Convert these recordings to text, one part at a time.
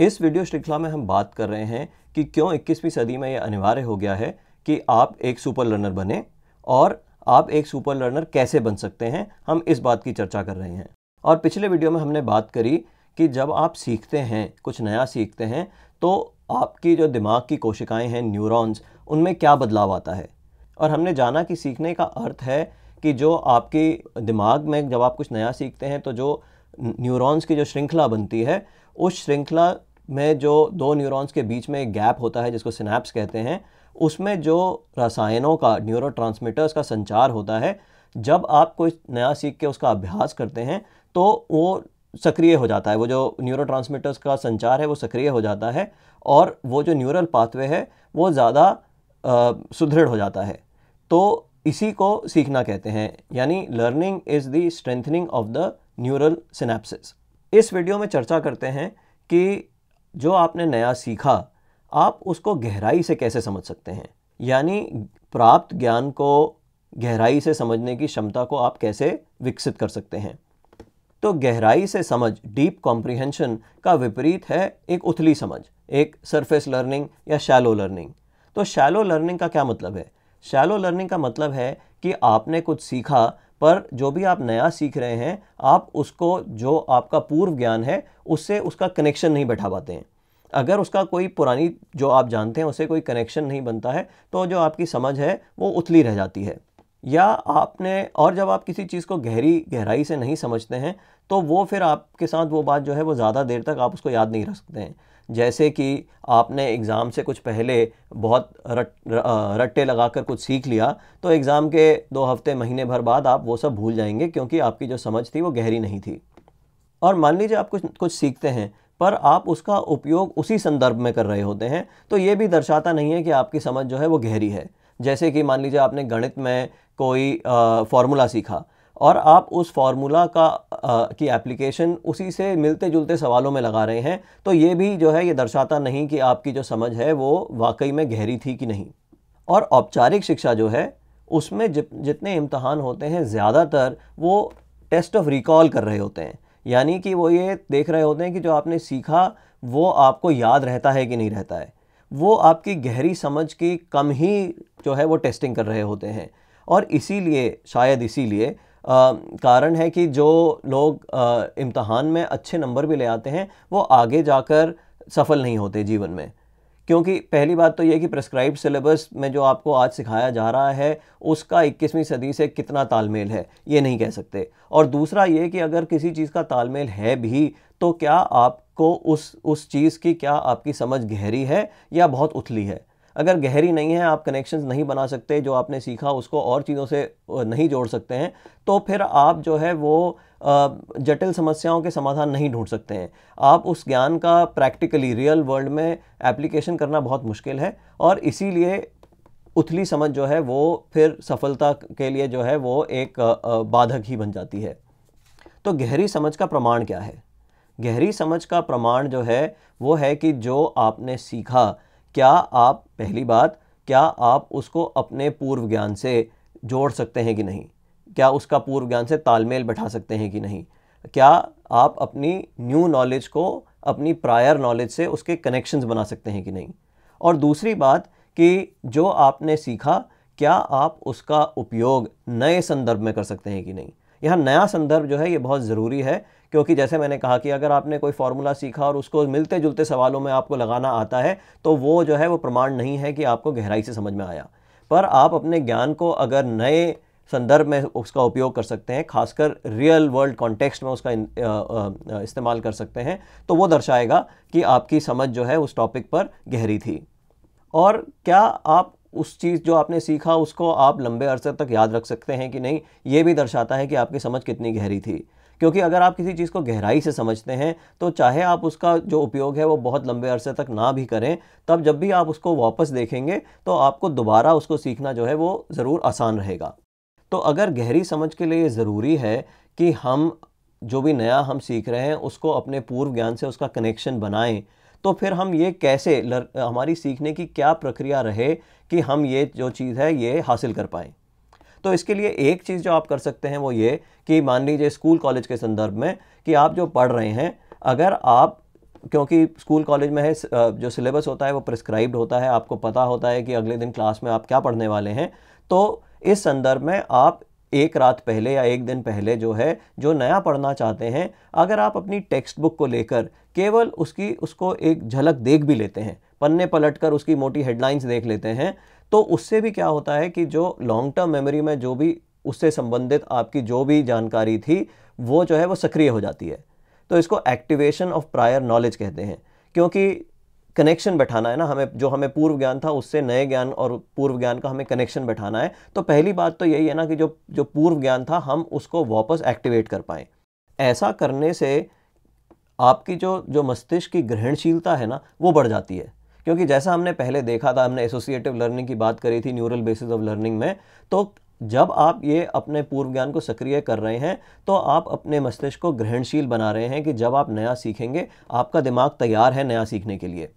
इस वीडियो श्रृंखला में हम बात कर रहे हैं कि क्यों 21वीं सदी में यह अनिवार्य हो गया है कि आप एक सुपर लर्नर बने और आप एक सुपर लर्नर कैसे बन सकते हैं, हम इस बात की चर्चा कर रहे हैं। और पिछले वीडियो में हमने बात करी कि जब आप सीखते हैं, कुछ नया सीखते हैं तो आपकी जो दिमाग की कोशिकाएँ हैं, न्यूरॉन्स, उनमें क्या बदलाव आता है? और हमने जाना कि सीखने का अर्थ है कि जो आपकी दिमाग में जब आप कुछ नया सीखते हैं तो जो न्यूरॉन्स की जो श्रृंखला बनती है, उस श्रृंखला में जो दो न्यूरॉन्स के बीच में एक गैप होता है, जिसको सिनेप्स कहते हैं, उसमें जो रसायनों का न्यूरो का संचार होता है, जब आप कोई नया सीख के उसका अभ्यास करते हैं तो वो सक्रिय हो जाता है। वो जो न्यूरो का संचार है, वो सक्रिय हो जाता है और वो जो न्यूरल पाथवे है, वो ज़्यादा सुदृढ़ हो जाता है। तो इसी को सीखना कहते हैं, यानी learning is the strengthening of the neural synapsis इस वीडियो में चर्चा करते हैं कि जो आपने नया सीखा, आप उसको गहराई से कैसे समझ सकते हैं? यानी प्राप्त ज्ञान को गहराई से समझने की क्षमता को आप कैसे विकसित कर सकते हैं? तो गहराई से समझ डीप कॉम्प्रिहेंशन का विपरीत है एक उथली समझ, एक सरफेस लर्निंग या शैलो लर्निंग तो शैलो लर्निंग का क्या मतलब है? शैलो लर्निंग का मतलब है कि आपने कुछ सीखा, पर जो भी आप नया सीख रहे हैं, आप उसको, जो आपका पूर्व ज्ञान है, उससे उसका कनेक्शन नहीं बैठा पाते हैं। अगर उसका कोई पुरानी जो आप जानते हैं उससे कोई कनेक्शन नहीं बनता है तो जो आपकी समझ है, वो उथली रह जाती है। या आपने, और जब आप किसी चीज़ को गहरी, गहराई से नहीं समझते हैं तो वो फिर आपके साथ वो बात जो है, वो ज़्यादा देर तक आप उसको याद नहीं रख सकते हैं। जैसे कि आपने एग्ज़ाम से कुछ पहले बहुत रट रट्टे लगाकर कुछ सीख लिया तो एग्ज़ाम के दो हफ़्ते, महीने भर बाद आप वो सब भूल जाएँगे क्योंकि आपकी जो समझ थी वो गहरी नहीं थी। और मान लीजिए आप कुछ कुछ सीखते हैं, पर आप उसका उपयोग उसी संदर्भ में कर रहे होते हैं तो ये भी दर्शाता नहीं है कि आपकी समझ जो है वो गहरी है। जैसे कि मान लीजिए आपने गणित में कोई फार्मूला सीखा और आप उस फार्मूला का आ, की एप्लीकेशन उसी से मिलते जुलते सवालों में लगा रहे हैं तो ये भी जो है ये दर्शाता नहीं कि आपकी जो समझ है वो वाकई में गहरी थी कि नहीं। और औपचारिक शिक्षा जो है उसमें जित जितने इम्तहान होते हैं ज़्यादातर वो टेस्ट ऑफ़ रिकॉल कर रहे होते हैं। यानी कि वो ये देख रहे होते हैं कि जो आपने सीखा वो आपको याद रहता है कि नहीं रहता है। वो आपकी गहरी समझ की कम ही जो है वो टेस्टिंग कर रहे होते हैं। और इसीलिए शायद इसीलिए कारण है कि जो लोग इम्तहान में अच्छे नंबर भी ले आते हैं, वो आगे जाकर सफल नहीं होते जीवन में। क्योंकि पहली बात तो ये कि प्रेस्क्राइब्ड सिलेबस में जो आपको आज सिखाया जा रहा है, उसका 21वीं सदी से कितना तालमेल है, ये नहीं कह सकते। और दूसरा ये कि अगर किसी चीज़ का तालमेल है भी तो क्या आपको उस उस चीज़ की क्या आपकी समझ गहरी है या बहुत उथली है? अगर गहरी नहीं है, आप कनेक्शंस नहीं बना सकते, जो आपने सीखा उसको और चीज़ों से नहीं जोड़ सकते हैं तो फिर आप जो है वो जटिल समस्याओं के समाधान नहीं ढूंढ सकते हैं। आप उस ज्ञान का प्रैक्टिकली रियल वर्ल्ड में एप्लीकेशन करना बहुत मुश्किल है और इसीलिए उथली समझ जो है वो फिर सफलता के लिए जो है वो एक बाधक ही बन जाती है। तो गहरी समझ का प्रमाण क्या है? गहरी समझ का प्रमाण जो है वो है कि जो आपने सीखा क्या आप, पहली बात, क्या आप उसको अपने पूर्व ज्ञान से जोड़ सकते हैं कि नहीं? क्या उसका पूर्व ज्ञान से तालमेल बैठा सकते हैं कि नहीं? क्या आप अपनी न्यू नॉलेज को, अपनी प्रायर नॉलेज से उसके कनेक्शंस बना सकते हैं कि नहीं? और दूसरी बात कि जो आपने सीखा क्या आप उसका उपयोग नए संदर्भ में कर सकते हैं कि नहीं? यहाँ नया संदर्भ जो है, ये बहुत ज़रूरी है, क्योंकि जैसे मैंने कहा कि अगर आपने कोई फार्मूला सीखा और उसको मिलते जुलते सवालों में आपको लगाना आता है तो वो जो है, वो प्रमाण नहीं है कि आपको गहराई से समझ में आया। पर आप अपने ज्ञान को अगर नए संदर्भ में उसका उपयोग कर सकते हैं, खासकर रियल वर्ल्ड कॉन्टेक्स्ट में उसका इस्तेमाल कर सकते हैं तो वो दर्शाएगा कि आपकी समझ जो है, उस टॉपिक पर गहरी थी। और क्या आप उस चीज़ जो आपने सीखा, उसको आप लंबे अरसे तक याद रख सकते हैं कि नहीं, ये भी दर्शाता है कि आपकी समझ कितनी गहरी थी। क्योंकि अगर आप किसी चीज़ को गहराई से समझते हैं तो चाहे आप उसका जो उपयोग है वो बहुत लंबे अरसे तक ना भी करें, तब जब भी आप उसको वापस देखेंगे तो आपको दोबारा उसको सीखना जो है वो ज़रूर आसान रहेगा। तो अगर गहरी समझ के लिए ज़रूरी है कि हम जो भी नया हम सीख रहे हैं, उसको अपने पूर्व ज्ञान से उसका कनेक्शन बनाएँ तो फिर हम ये कैसे लर, हमारी सीखने की क्या प्रक्रिया रहे कि हम ये जो चीज़ है ये हासिल कर पाएँ? तो इसके लिए एक चीज़ जो आप कर सकते हैं वो ये कि मान लीजिए स्कूल कॉलेज के संदर्भ में कि आप जो पढ़ रहे हैं अगर आप क्योंकि स्कूल कॉलेज में है जो सिलेबस होता है वो प्रिस्क्राइब्ड होता है आपको पता होता है कि अगले दिन क्लास में आप क्या पढ़ने वाले हैं तो इस संदर्भ में आप एक रात पहले या एक दिन पहले जो है जो नया पढ़ना चाहते हैं अगर आप अपनी टेक्स्ट बुक को लेकर केवल उसकी, उसको एक झलक देख भी लेते हैं, पन्ने पलट कर उसकी मोटी हेडलाइंस देख लेते हैं तो उससे भी क्या होता है कि जो लॉन्ग टर्म मेमोरी में जो भी उससे संबंधित आपकी जो भी जानकारी थी, वो जो है वो सक्रिय हो जाती है। तो इसको एक्टिवेशन ऑफ़ प्रायर नॉलेज कहते हैं, क्योंकि कनेक्शन बैठाना है ना, हमें, जो हमें पूर्व ज्ञान था, उससे नए ज्ञान और पूर्व ज्ञान का हमें कनेक्शन बैठाना है तो पहली बात तो यही है ना कि जो जो पूर्व ज्ञान था, हम उसको वापस एक्टिवेट कर पाएँ। ऐसा करने से आपकी जो जो मस्तिष्क की ग्रहणशीलता है ना, वो बढ़ जाती है। क्योंकि जैसा हमने पहले देखा था, हमने एसोसिएटिव लर्निंग की बात करी थी न्यूरल बेसिस ऑफ़ लर्निंग में तो जब आप ये अपने पूर्व ज्ञान को सक्रिय कर रहे हैं तो आप अपने मस्तिष्क को ग्रहणशील बना रहे हैं कि जब आप नया सीखेंगे, आपका दिमाग तैयार है नया सीखने के लिए।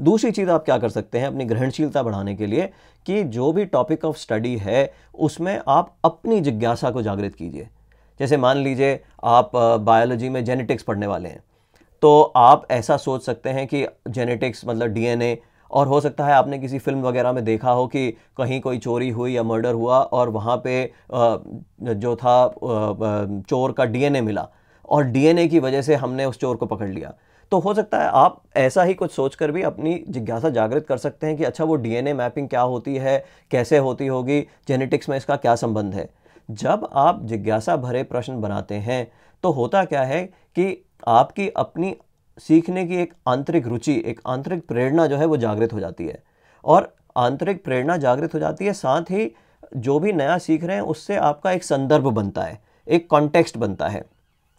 दूसरी चीज़ आप क्या कर सकते हैं अपनी ग्रहणशीलता बढ़ाने के लिए कि जो भी टॉपिक ऑफ़ स्टडी है, उसमें आप अपनी जिज्ञासा को जागृत कीजिए। जैसे मान लीजिए आप बायोलॉजी में जेनेटिक्स पढ़ने वाले हैं तो आप ऐसा सोच सकते हैं कि जेनेटिक्स मतलब डीएनए और हो सकता है आपने किसी फ़िल्म वगैरह में देखा हो कि कहीं कोई चोरी हुई या मर्डर हुआ और वहाँ पे जो था चोर का डीएनए मिला और डीएनए की वजह से हमने उस चोर को पकड़ लिया। तो हो सकता है आप ऐसा ही कुछ सोचकर भी अपनी जिज्ञासा जागृत कर सकते हैं कि अच्छा वो डीएनए मैपिंग क्या होती है, कैसे होती होगी जेनेटिक्स में इसका क्या संबंध है। जब आप जिज्ञासा भरे प्रश्न बनाते हैं तो होता क्या है कि आपकी अपनी सीखने की एक आंतरिक रुचि, एक आंतरिक प्रेरणा जो है वो जागृत हो जाती है। और आंतरिक प्रेरणा जागृत हो जाती है, साथ ही जो भी नया सीख रहे हैं, उससे आपका एक संदर्भ बनता है, एक कॉन्टेक्स्ट बनता है।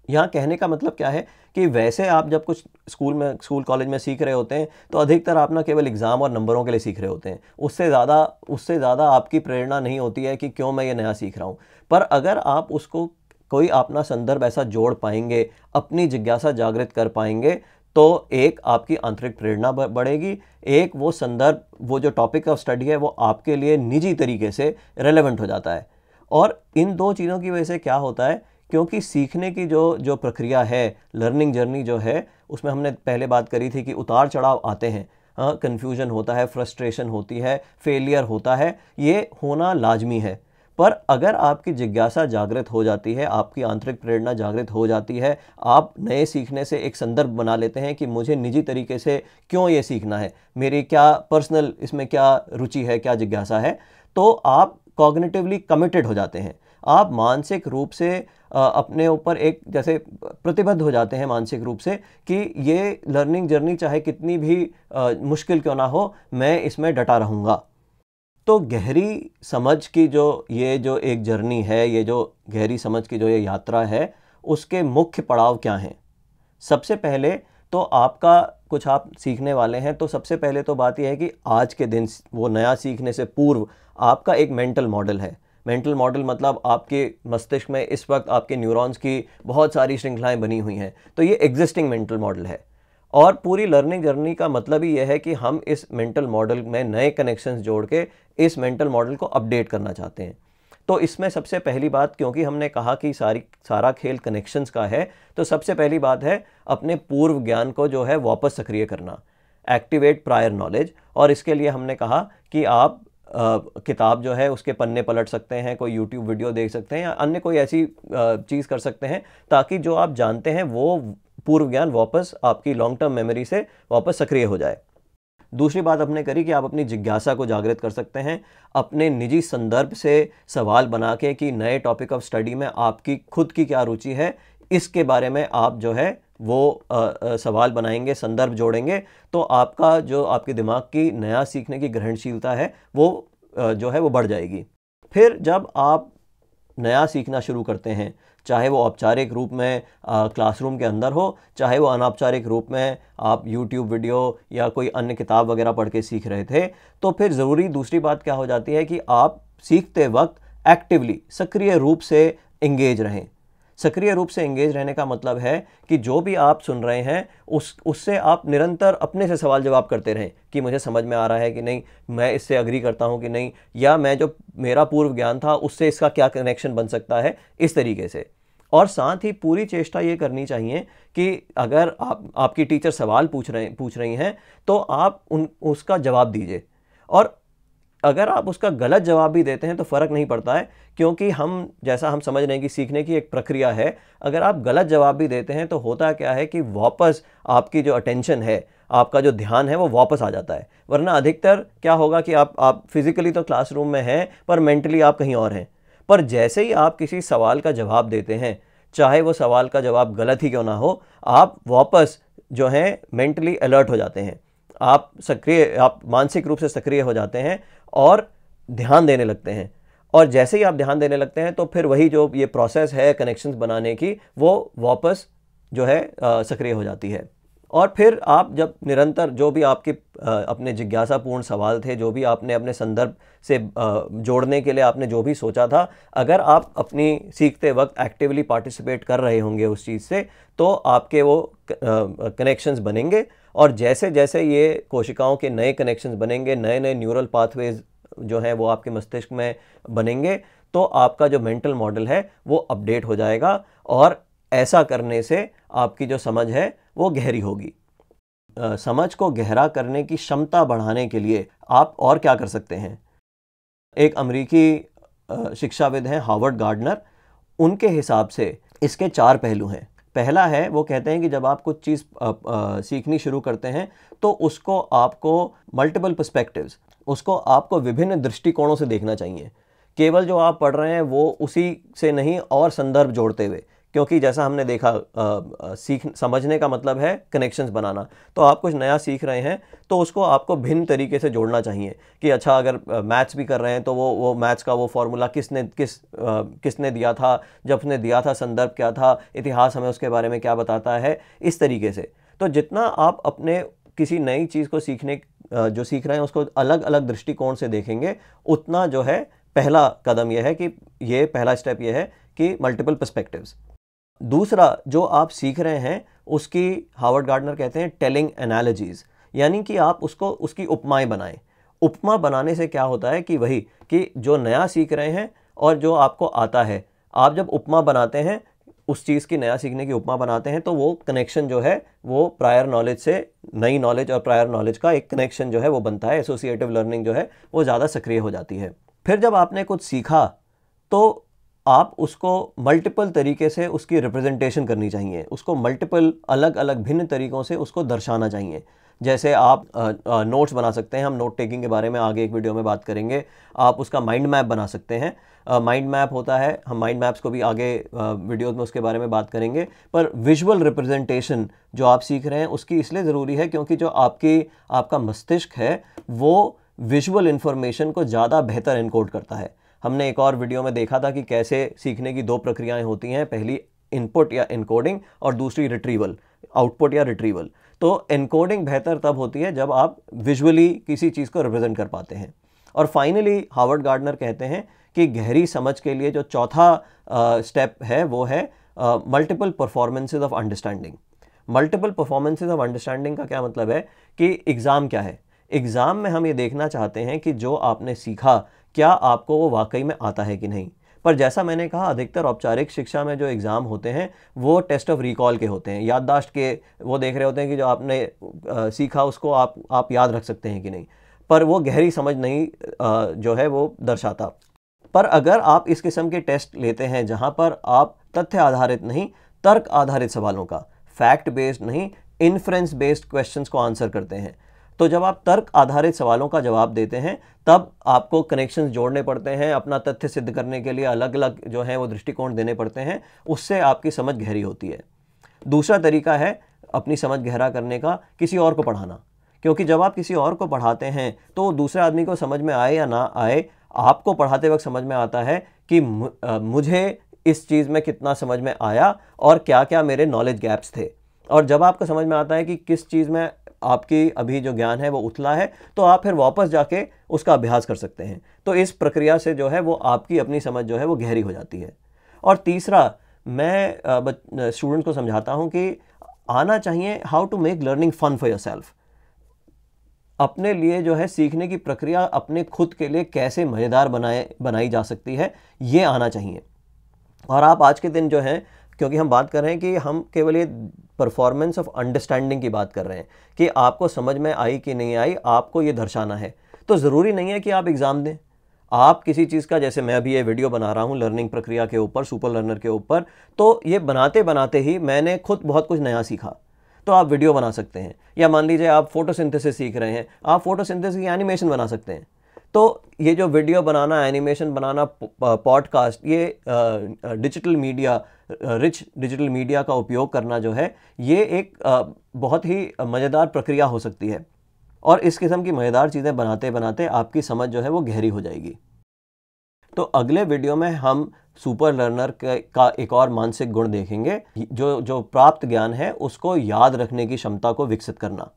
यहाँ कहने का मतलब क्या है कि वैसे आप जब कुछ स्कूल में, स्कूल कॉलेज में सीख रहे होते हैं तो अधिकतर आप ना केवल एग्ज़ाम और नंबरों के लिए सीख रहे होते हैं। उससे ज़्यादा उससे ज़्यादा आपकी प्रेरणा नहीं होती है कि क्यों मैं ये नया सीख रहा हूँ। पर अगर आप उसको, कोई अपना संदर्भ ऐसा जोड़ पाएँगे, अपनी जिज्ञासा जागृत कर पाएँगे तो एक आपकी आंतरिक प्रेरणा बढ़ेगी। एक वो संदर्भ, वो जो टॉपिक ऑफ़ स्टडी है, वो आपके लिए निजी तरीके से रेलेवेंट हो जाता है। और इन दो चीज़ों की वजह से क्या होता है क्योंकि सीखने की जो जो प्रक्रिया है लर्निंग जर्नी जो है, उसमें हमने पहले बात करी थी कि उतार चढ़ाव आते हैं। हाँ कन्फ्यूज़न होता है फ्रस्ट्रेशन होती है फेलियर होता है, ये होना लाजमी है। पर अगर आपकी जिज्ञासा जागृत हो जाती है, आपकी आंतरिक प्रेरणा जागृत हो जाती है, आप नए सीखने से एक संदर्भ बना लेते हैं कि मुझे निजी तरीके से क्यों ये सीखना है? मेरी क्या पर्सनल इसमें क्या रुचि है, क्या जिज्ञासा है? तो आप कॉग्निटिवली कमिटेड हो जाते हैं। आप मानसिक रूप से अपने ऊपर एक जैसे प्रतिबद्ध हो जाते हैं मानसिक रूप से कि ये लर्निंग जर्नी चाहे कितनी भी मुश्किल क्यों ना हो, मैं इसमें डटा रहूँगा। तो गहरी समझ की जो ये जो एक जर्नी है, ये जो गहरी समझ की जो ये यात्रा है, उसके मुख्य पड़ाव क्या हैं? सबसे पहले तो आपका कुछ आप सीखने वाले हैं तो सबसे पहले तो बात यह है कि आज के दिन वो नया सीखने से पूर्व आपका एक मेंटल मॉडल है। मेंटल मॉडल मतलब आपके मस्तिष्क में इस वक्त आपके न्यूरॉन्स की बहुत सारी श्रृंखलाएँ बनी हुई हैं। तो ये एग्जिस्टिंग मेंटल मॉडल है। और पूरी लर्निंग जर्नी का मतलब ही यह है कि हम इस मेंटल मॉडल में नए कनेक्शंस जोड़ के इस मेंटल मॉडल को अपडेट करना चाहते हैं। तो इसमें सबसे पहली बात, क्योंकि हमने कहा कि सारी, सारा खेल कनेक्शंस का है तो सबसे पहली बात है अपने पूर्व ज्ञान को जो है वापस सक्रिय करना। एक्टिवेट प्रायर नॉलेज और इसके लिए हमने कहा कि आप किताब जो है उसके पन्ने पलट सकते हैं, कोई यूट्यूब वीडियो देख सकते हैं या अन्य कोई ऐसी चीज़ कर सकते हैं ताकि जो आप जानते हैं वो पूर्व ज्ञान वापस आपकी लॉन्ग टर्म मेमोरी से वापस सक्रिय हो जाए। दूसरी बात आपने करी कि आप अपनी जिज्ञासा को जागृत कर सकते हैं, अपने निजी संदर्भ से सवाल बना के कि नए टॉपिक ऑफ़ स्टडी में आपकी खुद की क्या रुचि है, इसके बारे में आप जो है वो आ, आ, सवाल बनाएँगे संदर्भ जोड़ेंगे तो आपका जो आपके दिमाग की नया सीखने की ग्रहणशीलता है वो आ, जो है वो बढ़ जाएगी। फिर जब आप नया सीखना शुरू करते हैं चाहे वो औपचारिक रूप में क्लासरूम के अंदर हो चाहे वो अनौपचारिक रूप में आप यूट्यूब वीडियो या कोई अन्य किताब वगैरह पढ़ के सीख रहे थे तो फिर ज़रूरी दूसरी बात क्या हो जाती है कि आप सीखते वक्त एक्टिवली सक्रिय रूप से इंगेज रहें। सक्रिय रूप से एंगेज रहने का मतलब है कि जो भी आप सुन रहे हैं, उस, उससे आप निरंतर अपने से सवाल जवाब करते रहें कि मुझे समझ में आ रहा है कि नहीं, मैं इससे अग्री करता हूँ कि नहीं, या मैं जो मेरा पूर्व ज्ञान था, उससे इसका क्या कनेक्शन बन सकता है, इस तरीके से। और साथ ही पूरी चेष्टा ये करनी चाहिए कि अगर आप, आपकी टीचर सवाल पूछ रहे, पूछ रही हैं तो आप उन, उसका जवाब दीजिए। और अगर आप उसका गलत जवाब भी देते हैं तो फ़र्क नहीं पड़ता है, क्योंकि हम, जैसा हम समझ रहे हैं कि सीखने की एक प्रक्रिया है, अगर आप गलत जवाब भी देते हैं तो होता क्या है कि वापस आपकी जो अटेंशन है, आपका जो ध्यान है, वो वापस आ जाता है। वरना अधिकतर क्या होगा कि आप आप फिज़िकली तो क्लासरूम में हैं, पर मेंटली आप कहीं और हैं। पर जैसे ही आप किसी सवाल का जवाब देते हैं, चाहे वो सवाल का जवाब गलत ही क्यों ना हो, आप वापस जो हैं मेंटली अलर्ट हो जाते हैं। आप सक्रिय, आप मानसिक रूप से सक्रिय हो जाते हैं और ध्यान देने लगते हैं। और जैसे ही आप ध्यान देने लगते हैं तो फिर वही जो ये प्रोसेस है कनेक्शंस बनाने की, वो वापस जो है सक्रिय हो जाती है। और फिर आप जब निरंतर जो भी आपके अपने जिज्ञासापूर्ण सवाल थे, जो भी आपने अपने संदर्भ से जोड़ने के लिए आपने जो भी सोचा था, अगर आप अपनी सीखते वक्त एक्टिवली पार्टिसिपेट कर रहे होंगे उस चीज़ से तो आपके वो कनेक्शंस बनेंगे। और जैसे जैसे ये कोशिकाओं के नए कनेक्शंस बनेंगे नए नए न्यूरल पाथवेज जो हैं वो आपके मस्तिष्क में बनेंगे तो आपका जो मेंटल मॉडल है वो अपडेट हो जाएगा और ऐसा करने से आपकी जो समझ है वो गहरी होगी। समझ को गहरा करने की क्षमता बढ़ाने के लिए आप और क्या कर सकते हैं? एक अमरीकी शिक्षाविद हैं, हार्वर्ड गार्डनर, उनके हिसाब से इसके चार पहलू हैं। पहला है, वो कहते हैं कि जब आप कुछ चीज़ सीखनी शुरू करते हैं तो उसको आपको मल्टीपल पर्सपेक्टिव्स उसको आपको विभिन्न दृष्टिकोणों से देखना चाहिए। केवल जो आप पढ़ रहे हैं, वो उसी से नहीं और संदर्भ जोड़ते हुए। क्योंकि जैसा हमने देखा आ, सीख समझने का मतलब है कनेक्शंस बनाना। तो आप कुछ नया सीख रहे हैं तो उसको आपको भिन्न तरीके से जोड़ना चाहिए कि अच्छा अगर मैथ्स भी कर रहे हैं तो वो वो मैथ्स का वो फॉर्मूला किसने किस आ, किसने दिया था जब उसने दिया था संदर्भ क्या था इतिहास हमें उसके बारे में क्या बताता है इस तरीके से। तो जितना आप अपने किसी नई चीज़ को सीखने जो सीख रहे हैं उसको अलग अलग दृष्टिकोण से देखेंगे उतना जो है पहला कदम यह है कि ये पहला स्टेप यह है कि मल्टीपल पर्सपेक्टिव्स दूसरा जो आप सीख रहे हैं, उसकी हावर्ड गार्डनर कहते हैं टेलिंग एनालॉजीज़, यानी कि आप उसको, उसकी उपमाएँ बनाएँ। उपमा बनाने से क्या होता है कि वही, कि जो नया सीख रहे हैं और जो आपको आता है, आप जब उपमा बनाते हैं, उस चीज़ की नया सीखने की उपमा बनाते हैं तो वो कनेक्शन जो है, वो प्रायर नॉलेज से नई नॉलेज और प्रायर नॉलेज का एक कनेक्शन जो है, वो बनता है, एसोसिएटिव लर्निंग जो है, वो ज़्यादा सक्रिय हो जाती है। फिर जब आपने कुछ सीखा तो आप उसको मल्टीपल तरीके से उसकी रिप्रेजेंटेशन करनी चाहिए। उसको मल्टीपल अलग अलग भिन्न तरीक़ों से उसको दर्शाना चाहिए। जैसे आप नोट्स बना सकते हैं, हम नोट टेकिंग के बारे में आगे एक वीडियो में बात करेंगे। आप उसका माइंड मैप बना सकते हैं। माइंड मैप होता है, हम माइंड मैप्स को भी आगे वीडियोस में उसके बारे में बात करेंगे। पर विजुअल रिप्रेजेंटेशन जो आप सीख रहे हैं, उसकी इसलिए ज़रूरी है क्योंकि जो आपकी, आपका मस्तिष्क है, वो विजुअल इन्फॉर्मेशन को ज़्यादा बेहतर इनकोड करता है। हमने एक और वीडियो में देखा था कि कैसे सीखने की दो प्रक्रियाएँ होती हैं, पहली इनपुट या इनकोडिंग और दूसरी रिट्रीवल आउटपुट या रिट्रीवल तो इनकोडिंग बेहतर तब होती है जब आप विजुअली किसी चीज़ को रिप्रेजेंट कर पाते हैं। और फाइनली हार्वर्ड गार्डनर कहते हैं कि गहरी समझ के लिए जो चौथा स्टेप है, वो है multiple performances of understanding multiple performances of understanding का क्या मतलब है कि एग्ज़ाम क्या है? एग्ज़ाम में हम ये देखना चाहते हैं कि जो आपने सीखा क्या आपको वो वाकई में आता है कि नहीं? पर जैसा मैंने कहा अधिकतर औपचारिक शिक्षा में जो एग्ज़ाम होते हैं वो टेस्ट ऑफ़ रिकॉल के होते हैं। याददाश्त के वो देख रहे होते हैं कि जो आपने आ, सीखा उसको आप आप याद रख सकते हैं कि नहीं। पर वो गहरी समझ नहीं आ, जो है वो दर्शाता। पर अगर आप इस किस्म के टेस्ट लेते हैं जहाँ पर आप तथ्य आधारित नहीं तर्क आधारित सवालों का फैक्ट बेस्ड नहीं इन्फ्रेंस बेस्ड क्वेश्चंस को आंसर करते हैं तो जब आप तर्क आधारित सवालों का जवाब देते हैं, तब आपको कनेक्शन जोड़ने पड़ते हैं, अपना तथ्य सिद्ध करने के लिए अलग अलग जो है वो दृष्टिकोण देने पड़ते हैं, उससे आपकी समझ गहरी होती है। दूसरा तरीका है अपनी समझ गहरा करने का, किसी और को पढ़ाना। क्योंकि जब आप किसी और को पढ़ाते हैं तो दूसरे आदमी को समझ में आए या ना आए, आपको पढ़ाते वक्त समझ में आता है कि मुझे इस चीज़ में कितना समझ में आया और क्या क्या मेरे नॉलेज गैप्स थे। और जब आपको समझ में आता है कि किस चीज़ में आपकी अभी जो ज्ञान है वो उतला है तो आप फिर वापस जाके उसका अभ्यास कर सकते हैं। तो इस प्रक्रिया से जो है वो आपकी अपनी समझ जो है वो गहरी हो जाती है। और तीसरा, मैं स्टूडेंट को समझाता हूँ कि आना चाहिए how to make learning fun for yourself अपने लिए जो है सीखने की प्रक्रिया अपने खुद के लिए कैसे मज़ेदार बनाए, बनाई जा सकती है, ये आना चाहिए। और आप आज के दिन जो है क्योंकि हम बात कर रहे हैं कि हम केवल ये परफॉर्मेंस ऑफ़ अंडरस्टैंडिंग की बात कर रहे हैं कि आपको समझ में आई कि नहीं आई, आपको ये दर्शाना है। तो ज़रूरी नहीं है कि आप एग्ज़ाम दें। आप किसी चीज़ का, जैसे मैं अभी ये वीडियो बना रहा हूँ लर्निंग प्रक्रिया के ऊपर सुपर लर्नर के ऊपर तो ये बनाते बनाते ही मैंने खुद बहुत कुछ नया सीखा। तो आप वीडियो बना सकते हैं। या मान लीजिए आप फोटोसिंथेसिस सीख रहे हैं। आप फोटोसिंथेसिस की एनिमेशन बना सकते हैं। तो ये जो वीडियो बनाना, एनिमेशन बनाना पॉडकास्ट ये digital media rich digital media का उपयोग करना जो है, ये एक बहुत ही मज़ेदार प्रक्रिया हो सकती है। और इस किस्म की मज़ेदार चीज़ें बनाते बनाते आपकी समझ जो है वो गहरी हो जाएगी। तो अगले वीडियो में हम सुपर लर्नर का एक और मानसिक गुण देखेंगे, जो जो प्राप्त ज्ञान है, उसको याद रखने की क्षमता को विकसित करना।